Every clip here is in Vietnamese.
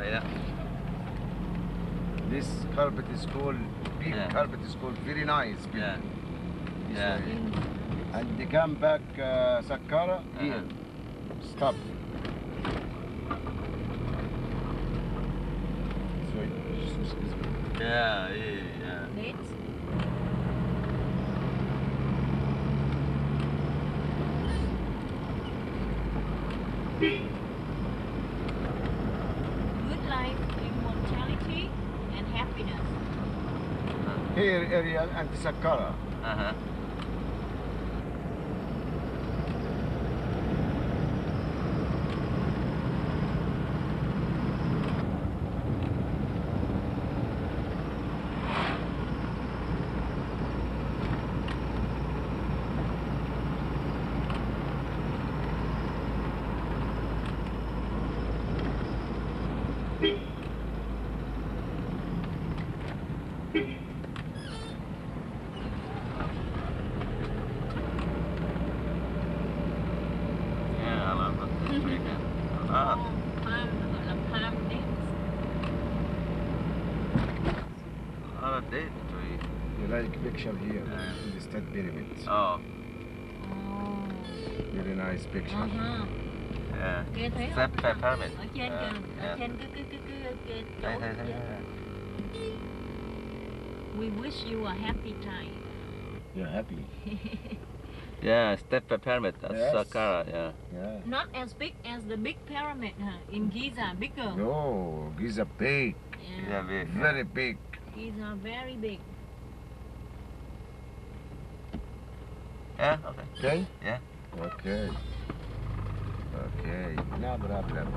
đây đó This carpet is called, big Yeah. carpet is called very nice. big. yeah This Yeah. way. And they come back uh, Saqqara here. Stop. So, excuse yeah yeah yeah Next. الحنفية أن تسكرها أه. Thank you. Picture here Yeah. in the state pyramid. oh Oh. Very nice picture. Uh-huh. yeah Step không? pyramid. Ở trên Yeah, kìa, ở yeah. trên cái cái cái cái cái chỗ thấy thấy kia. We wish you a happy time. You're happy. yeah step pyramid at Yes. Saqqara yeah Yeah. Not as big as the big pyramid huh? in Giza, bigger. No, Giza big, Yeah. yeah big very big. Giza very big. yeah okay Okay? Yeah. Okay. Okay, no problem.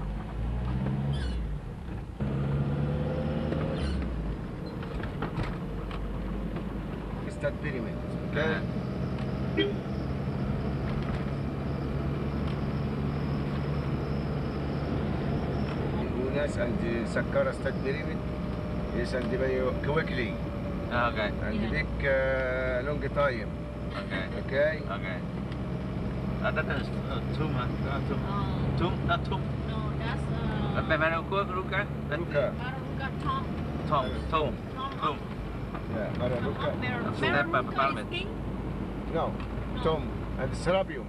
State pyramid. Okay? وناس عند سكر ستاد بيراميد يس عند بيو كويكلي Ah, okay عند Yeah. بيك لونج تايم Okay. Okay. Okay. Uh, that is uh, two months. Uh, two. Uh, two. Not two. No, that's. Uh, uh, Maracuca, Ruca. Ruca. Maracuca, Tom. Tom. Tom. Tom. Tom. Yeah, Maracuca. Maracuca. Step up, parliament. No. no. Tom and Serabium.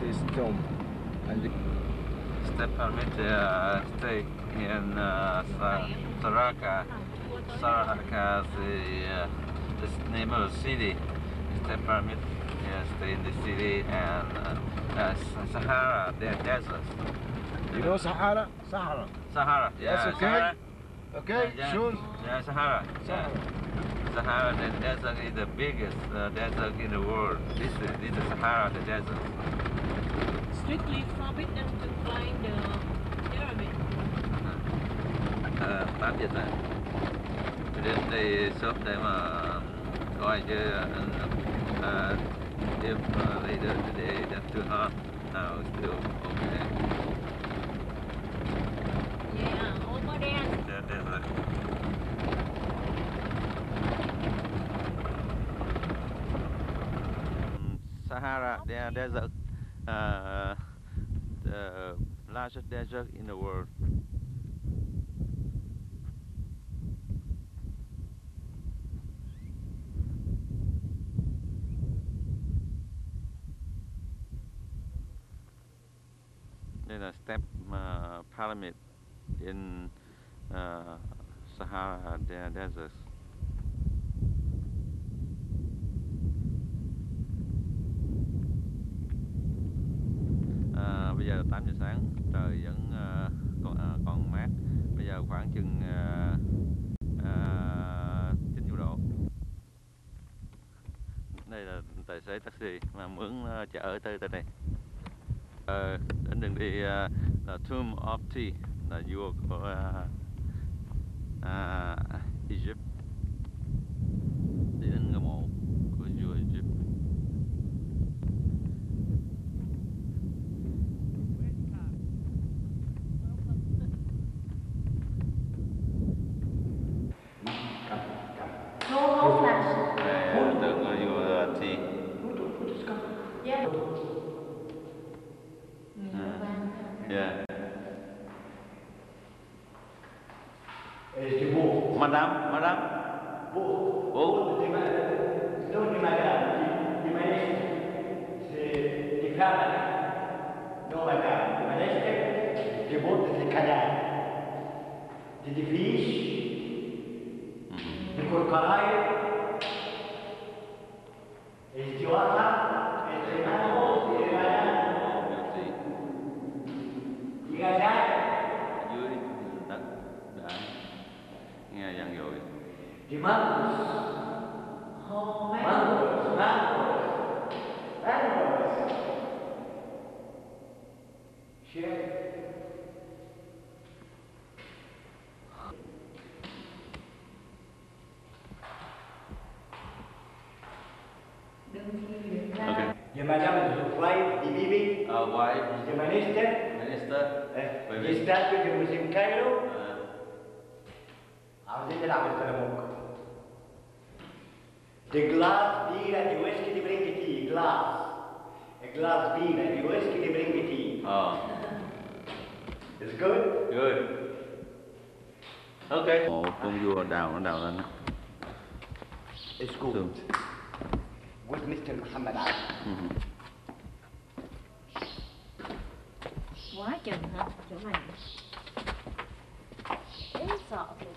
This tomb and the step permit uh, stay in uh, Sa- Saraka. Saraka is the, uh, the name of the city. Step permit yeah, stay in the city and uh, uh, Sahara, the desert. You know Sahara? Sahara. Sahara, yeah. That's okay. Sahara. Okay, yeah, sure. Yeah, Sahara. Yeah. Sahara. Sahara, the desert is the biggest uh, desert in the world. This is, this is Sahara, the desert. Strictly forbidden to climb the pyramid. 8 giờ sáng đến đây sớm để mà coi chứ uh, if uh, later today that's too hot. Now it's still okay Yeah, over there. there, there's a Sahara uh, the largest desert in the world Đây là step uh, in uh, Sahara de- Desert. À, bây giờ là 8 giờ sáng, trời vẫn uh, còn uh, còn mát. Bây giờ khoảng chừng uh, uh, 9 độ. Đây là tài xế taxi mà mướn uh, ờ, chở tới tới đây. Uh, đến đường đi uh, the tomb of T, the York, uh, uh, Egypt. Gala, Nova Gala. Mas este, de Monte de Caná, de difícil. Bringiti. oh It's good? good ok mộ con vua đào nó đào lên á. It's Thường. With Mr. Muhammad Ali. Ừ. Quá chừng hả? Chỗ này. Ê, sợ thiệt.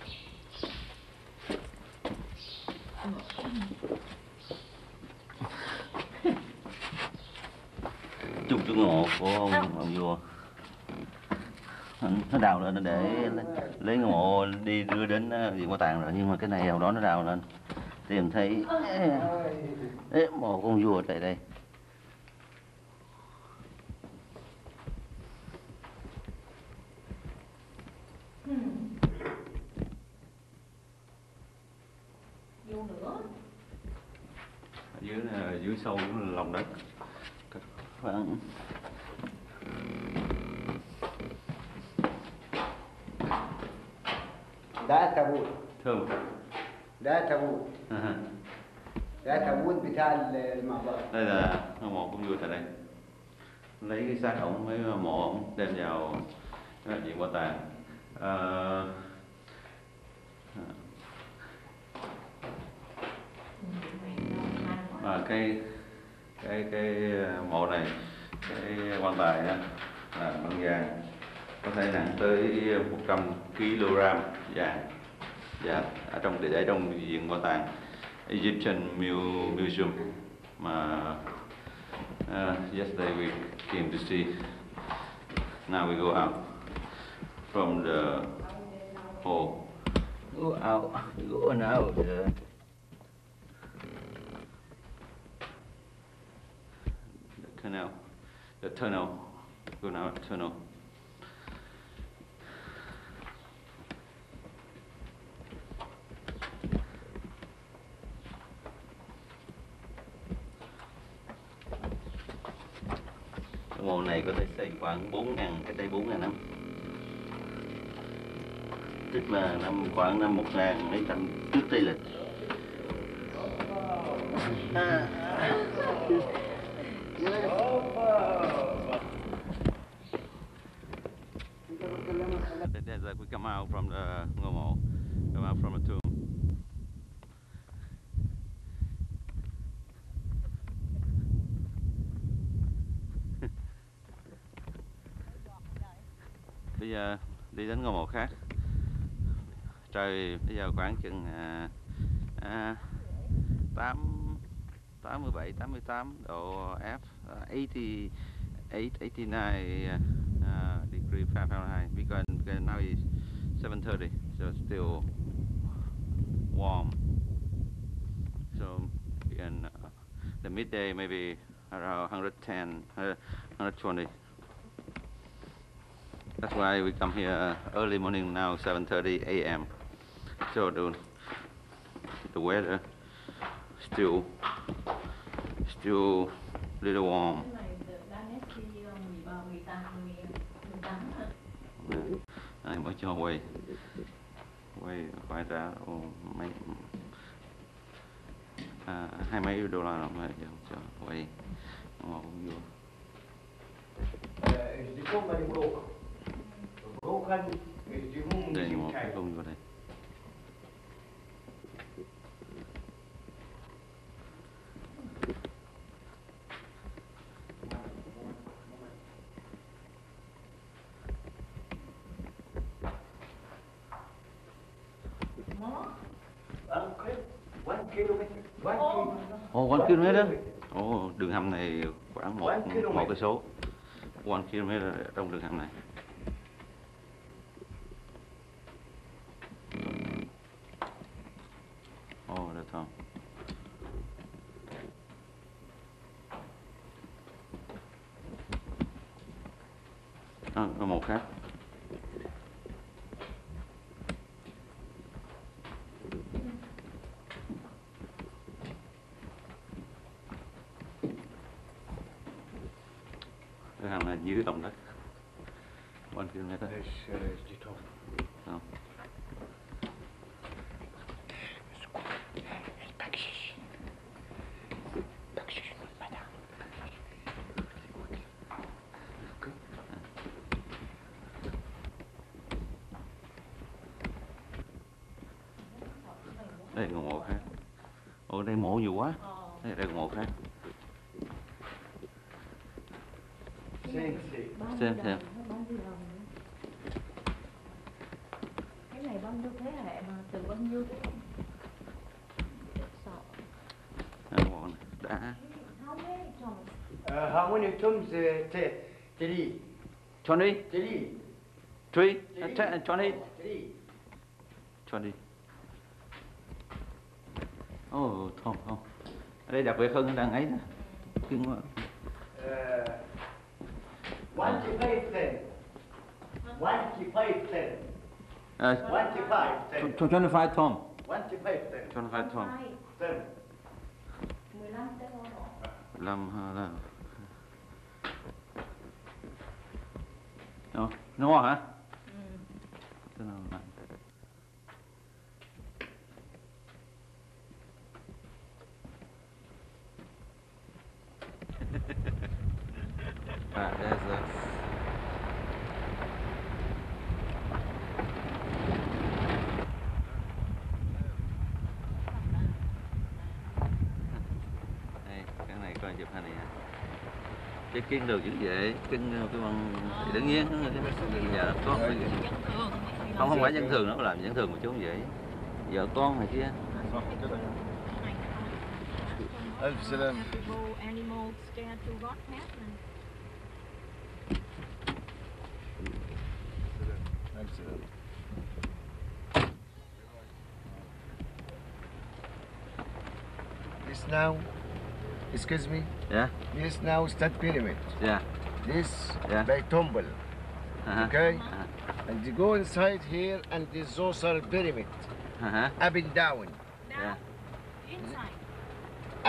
Chú ngộ của ông, ông vua. Nó đào lên để lấy ngôi mộ đi đưa đến ờ, viện bảo tàng rồi nhưng mà cái này hồi đó nó đào lên. Tìm thấy Ê, mộ của ông vua tại đây. Vô nữa. dưới ờ, dưới sâu dưới lòng đất khoảng ده تابوت thơm ده تابوت ده تابوت بتاع المقبرة đây là ngôi mộ của vua tại đây lấy cái xác ổng với mộ ổng đem vào cái viện bảo tàng Ờ, à, cái cái cái ờ, mộ này cái quan tài á, là bằng vàng có thể nặng tới 100 kg vàng và ở trong để trong viện bảo tàng Egyptian Museum mà uh, yesterday we came to see. Now we go out from the hall. Go out go on out uh, the canal the tunnel. Go tunnel. Cái mộ này có thể xây khoảng 4 ngàn, cách đây 4 ngàn năm. Tức là năm khoảng năm 1 ngàn mấy trăm trước Tây lịch à There's like we come out from the ngôi mộ, come out from the tomb bây giờ đi đến ngôi mộ khác. Trời bây giờ khoảng chừng à, à, 8 87 88 độ F uh, 88 89 uh, degree Fahrenheit. Because because now is 7:30 so still warm. So in uh, the midday maybe around 110 uh, 120 That's why we come here early morning now, 7.30 a.m. So the the weather still still little warm. Cái này đã nét khi 13, 18, 18 hả? Nè, Đây mới cho quay quay quay ra ô, mấy à, uh, hai mấy đô la rồi giờ cho quay ngồi vô Is is die moe đây die một cái khung vô đây. Ồ, one km đó. Ồ, đường hầm này khoảng một một cái số. One km trong đường hầm này. 어. Đây mổ nhiều quá. Đây, đây còn một. Bao Xem, xem. Cái này bao nhiêu thế hệ mà từ bao nhiêu. Đây. Đã. How many Thomas? Uh, how many tums? Uh, t- three. 20, Three. 3, Three. 10, 20. Ồ không không ở đây đặc biệt hơn đang ấy nè kinh quá Uh, one to five ten. One to five ten. One to five ten. 25 Tom One to five ten. 25 Tom Ten. 15 tới bao bỏ. 15 ha là Đó, nó ngon hả? Ừ. Thế nào là- Dạ, cái này coi chụp hình này. Cái kiên đồ dữ vậy, kinh cái bằng thì đương nhiên giờ có không không phải dân thường nó làm dân thường mà chú không vậy. Vợ con này kia. Alf Salam. now, excuse me. Yeah. This now is that pyramid. Yeah. This yeah. by tumble. Uh -huh. Okay. Uh -huh. And you go inside here, and the those pyramid. Uh -huh. Up and down. Now, yeah. Inside.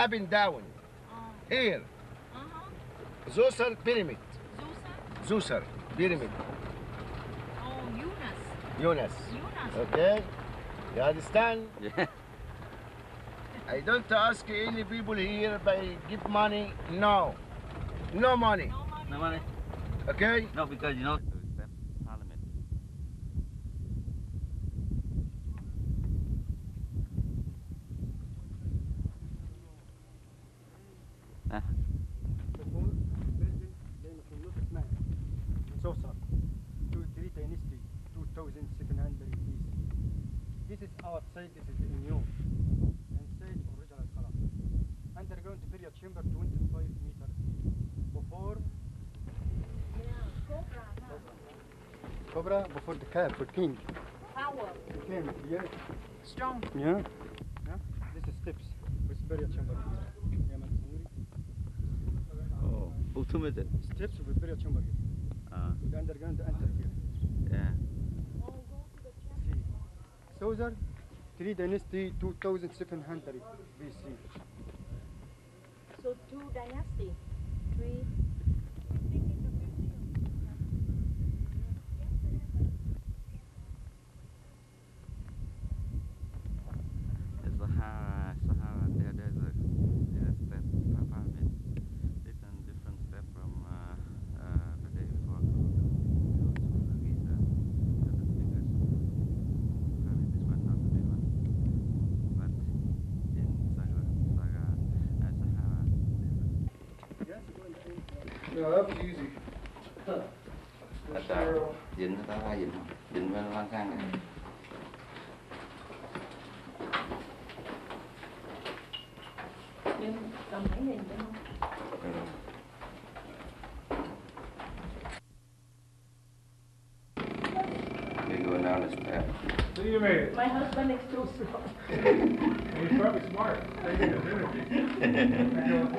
Up and down. Oh. Here. Uh -huh. Those pyramid. Those are pyramid. Oh, Yunus. Yunus. Yunus. Okay. You understand? Yeah. I don't ask any people here by give money. No. No money. No money. no money Okay? no because you know care for king. Power. King, yeah. Strong. Yeah. yeah. This is tips. Whisperia chamber. Oh, وتم Oh, Steps of Whisperia chamber. Ah. The underground, the enter here. Yeah. Southern 3 dynasty 2700 BC. So two dynasty. No, that was easy. Thật ra dính nó ta dính không? Dính với lan can này. Cầm máy hình được không? Ừ. We go down the step. So you made. My husband is too slow. He's probably smart. Taking his energy.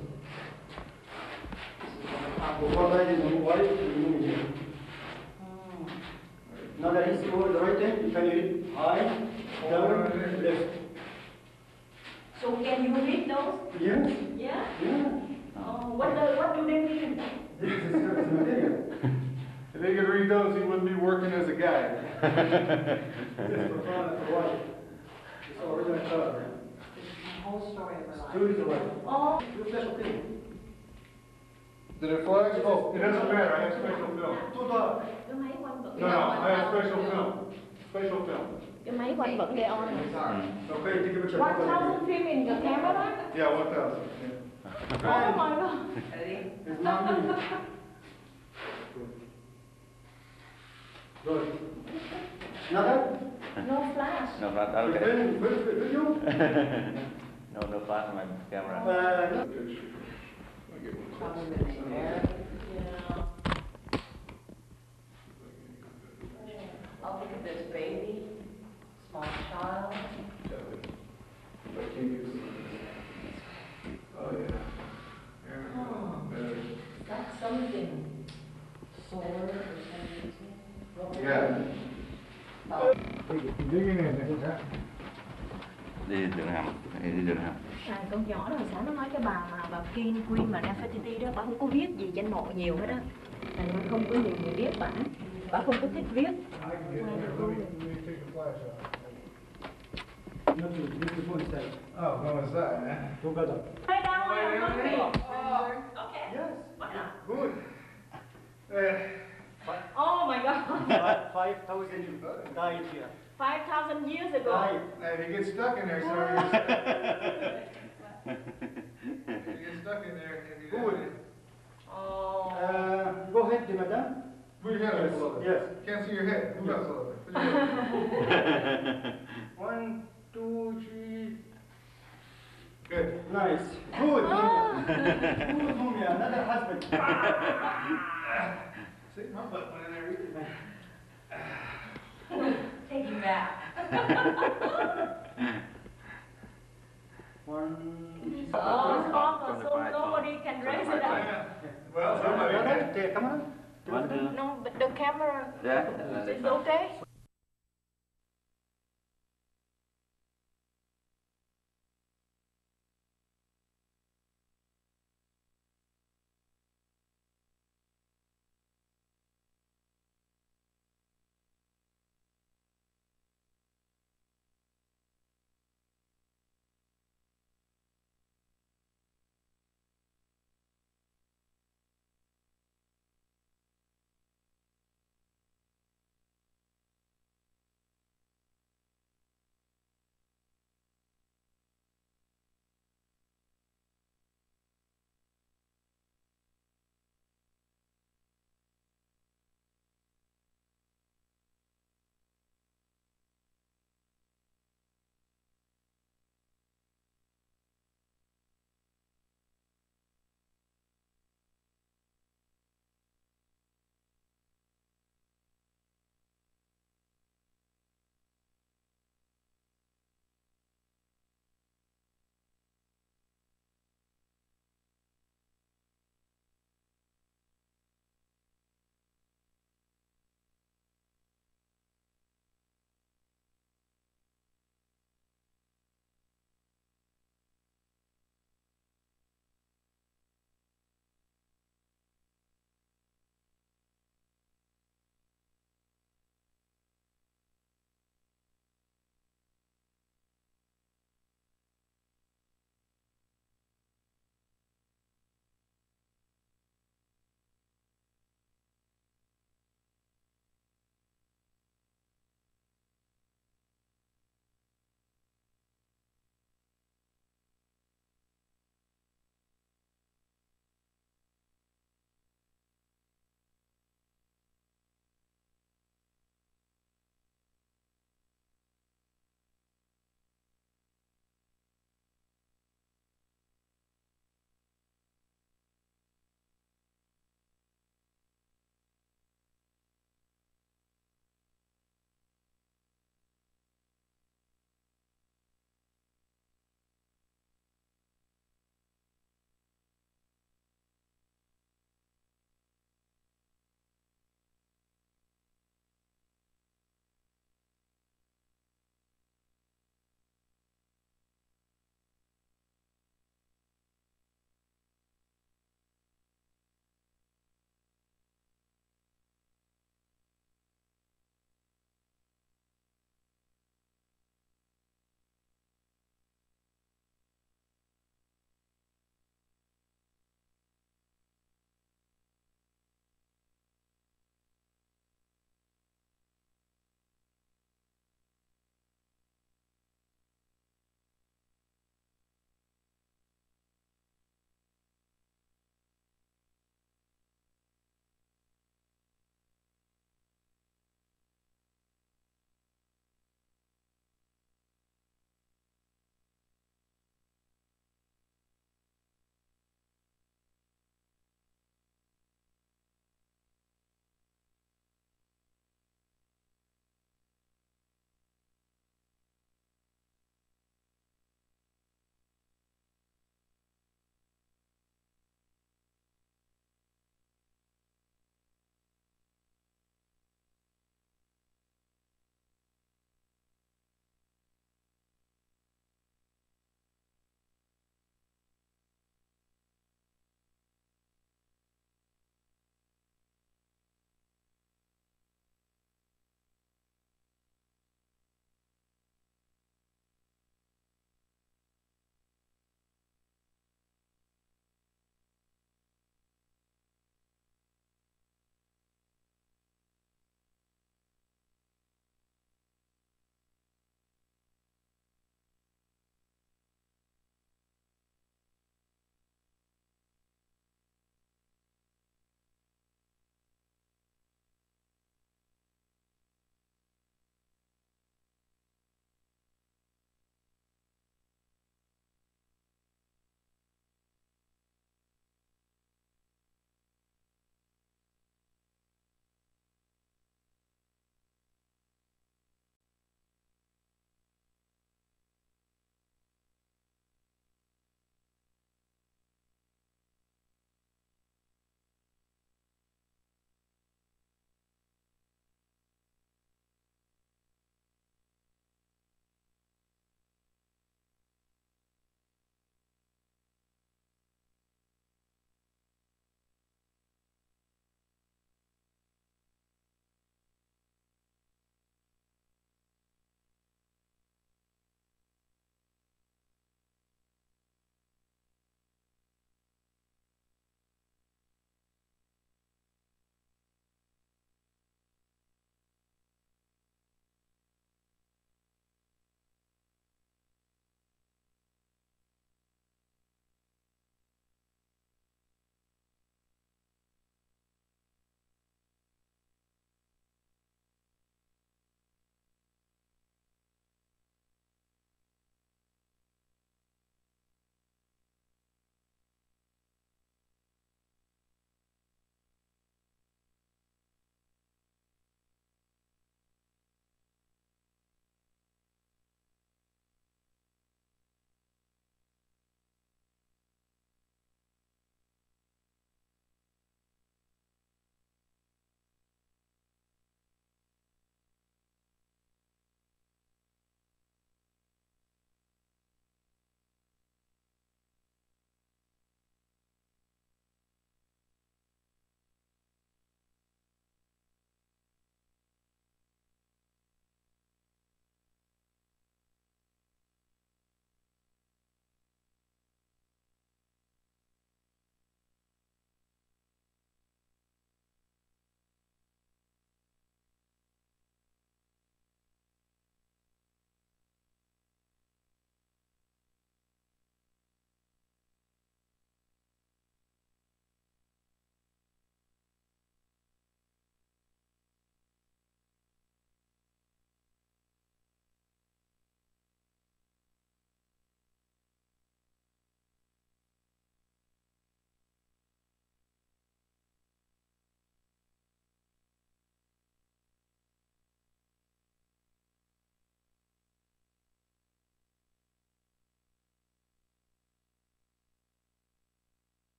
This is for father, for wife. It's original color. The whole story of her life. Two is the wife. Oh, Two flash of. Did it flash? Oh, it doesn't matter, I have special film. Two dark. cái máy quanh vẫn No, no, I have special film. Special film. Cái máy quanh vẫn để on. Okay, take a picture. One thousand film in your camera? Yeah, one thousand, yeah. Oh my god. It's not me. Good. Another? No flash. No flash, okay. Film, film, video? no, no flash on my camera. Uh, no. Yeah. Oh, look at this baby, small child. Oh, yeah. Oh. That's something. Sword Đi đường hầm, đi đường hầm. À, con nhỏ đó hồi sáng nó nói cái bà mà bà Queen Queen mà Nefertiti đó bà không có viết gì danh mộ nhiều hết á thành ra không có nhiều người biết bà bà không có thích viết get. No, one. Oh, no, it's that, man. Together. Hey, down on your hungry. Yes. Why not? Good. Eh, My. Five thousand died here. 5,000 years ago. Died. if you get stuck in there, sorry. If you get stuck in there, if you. Good. Oh. Uh, go ahead, dear madam. Put your head up a little bit. Yes. Can't see your head. Move up a little bit. Head. One, two, three. Good. Nice. Good. Mumia. Good, Mumia. Another husband. See, my butt went in there. either. Take it back. One. Oh, Papa, so nobody can raise it up. Well, somebody Another. come on. No, but the camera Yeah. is okay.